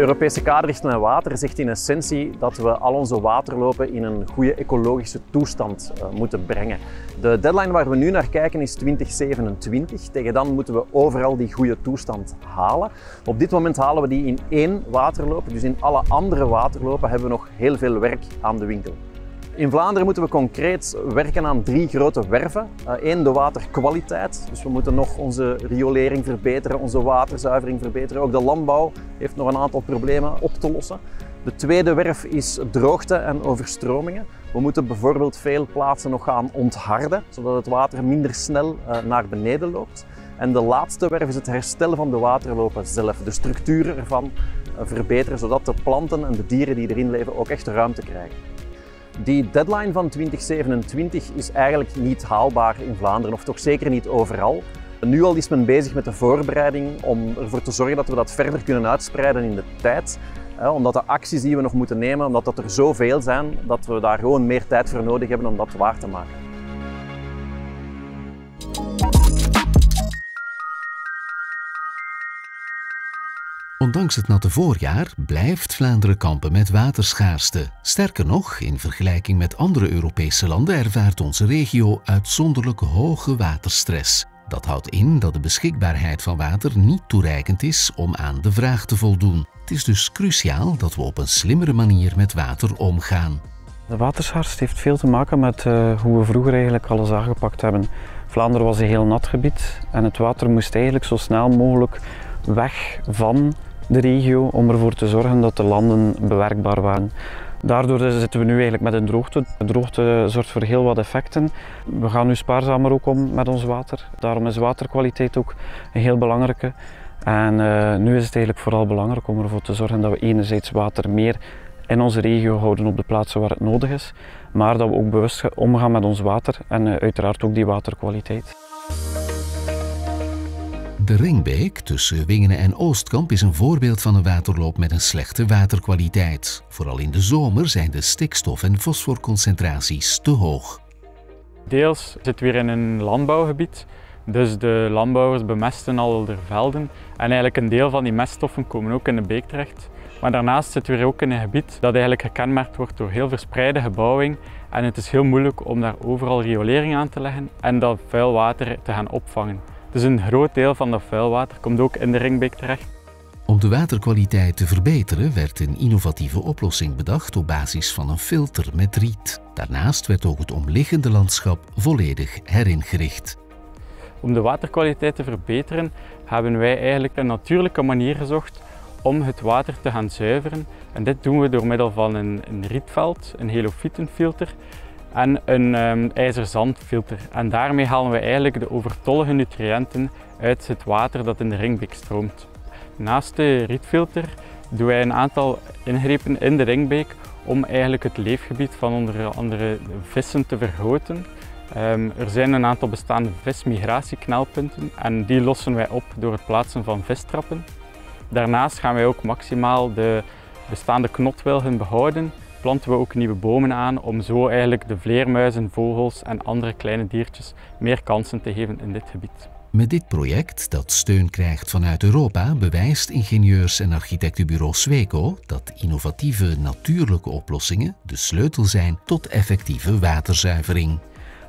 Europese kaderrichtlijn water zegt in essentie dat we al onze waterlopen in een goede ecologische toestand uh, moeten brengen. De deadline waar we nu naar kijken is 2027. Tegen dan moeten we overal die goede toestand halen. Op dit moment halen we die in één waterloop, dus in alle andere waterlopen hebben we nog heel veel werk aan de winkel. In Vlaanderen moeten we concreet werken aan drie grote werven. Eén, uh, de waterkwaliteit. Dus we moeten nog onze riolering verbeteren, onze waterzuivering verbeteren. Ook de landbouw heeft nog een aantal problemen op te lossen. De tweede werf is droogte en overstromingen. We moeten bijvoorbeeld veel plaatsen nog gaan ontharden, zodat het water minder snel uh, naar beneden loopt. En de laatste werf is het herstellen van de waterlopen zelf, de structuur ervan uh, verbeteren, zodat de planten en de dieren die erin leven ook echt ruimte krijgen. Die deadline van 2027 is eigenlijk niet haalbaar in Vlaanderen, of toch zeker niet overal. Nu al is men bezig met de voorbereiding om ervoor te zorgen dat we dat verder kunnen uitspreiden in de tijd. Omdat de acties die we nog moeten nemen, omdat dat er zoveel zijn, dat we daar gewoon meer tijd voor nodig hebben om dat waar te maken. Ondanks het natte voorjaar blijft Vlaanderen kampen met waterschaarste. Sterker nog, in vergelijking met andere Europese landen ervaart onze regio uitzonderlijk hoge waterstress. Dat houdt in dat de beschikbaarheid van water niet toereikend is om aan de vraag te voldoen. Het is dus cruciaal dat we op een slimmere manier met water omgaan. De waterschaarste heeft veel te maken met uh, hoe we vroeger eigenlijk alles aangepakt hebben. Vlaanderen was een heel nat gebied en het water moest eigenlijk zo snel mogelijk weg van de regio om ervoor te zorgen dat de landen bewerkbaar waren. Daardoor zitten we nu eigenlijk met een droogte. De droogte zorgt voor heel wat effecten. We gaan nu spaarzamer ook om met ons water. Daarom is waterkwaliteit ook een heel belangrijke. En uh, nu is het eigenlijk vooral belangrijk om ervoor te zorgen dat we enerzijds water meer in onze regio houden op de plaatsen waar het nodig is, maar dat we ook bewust omgaan met ons water en uh, uiteraard ook die waterkwaliteit. De Ringbeek tussen Wingenen en Oostkamp is een voorbeeld van een waterloop met een slechte waterkwaliteit. Vooral in de zomer zijn de stikstof- en fosforconcentraties te hoog. Deels zitten we weer in een landbouwgebied, dus de landbouwers bemesten al de velden. En eigenlijk een deel van die meststoffen komen ook in de beek terecht. Maar daarnaast zitten we weer ook in een gebied dat eigenlijk gekenmerkt wordt door heel verspreide gebouwing. En het is heel moeilijk om daar overal riolering aan te leggen en dat vuil water te gaan opvangen. Dus een groot deel van dat vuilwater komt ook in de Ringbeek terecht. Om de waterkwaliteit te verbeteren werd een innovatieve oplossing bedacht op basis van een filter met riet. Daarnaast werd ook het omliggende landschap volledig heringericht. Om de waterkwaliteit te verbeteren hebben wij eigenlijk een natuurlijke manier gezocht om het water te gaan zuiveren. En dit doen we door middel van een, een rietveld, een helofietenfilter en een um, ijzerzandfilter. En daarmee halen we eigenlijk de overtollige nutriënten uit het water dat in de ringbeek stroomt. Naast de rietfilter doen wij een aantal ingrepen in de ringbeek om eigenlijk het leefgebied van onder andere vissen te vergroten. Um, er zijn een aantal bestaande vismigratieknelpunten en die lossen wij op door het plaatsen van vistrappen. Daarnaast gaan wij ook maximaal de bestaande knotwilgen behouden planten we ook nieuwe bomen aan om zo eigenlijk de vleermuizen, vogels en andere kleine diertjes meer kansen te geven in dit gebied. Met dit project, dat steun krijgt vanuit Europa, bewijst ingenieurs- en architectenbureau Sweco dat innovatieve natuurlijke oplossingen de sleutel zijn tot effectieve waterzuivering.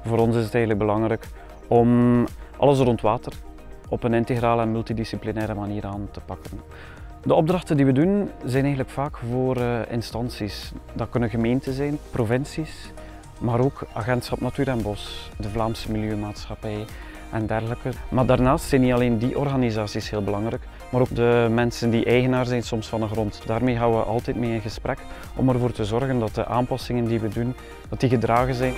Voor ons is het eigenlijk belangrijk om alles rond water op een integrale en multidisciplinaire manier aan te pakken. De opdrachten die we doen zijn eigenlijk vaak voor uh, instanties. Dat kunnen gemeenten zijn, provincies, maar ook Agentschap Natuur en Bos, de Vlaamse Milieumaatschappij en dergelijke. Maar daarnaast zijn niet alleen die organisaties heel belangrijk, maar ook de mensen die eigenaar zijn soms van de grond. Daarmee gaan we altijd mee in gesprek om ervoor te zorgen dat de aanpassingen die we doen, dat die gedragen zijn.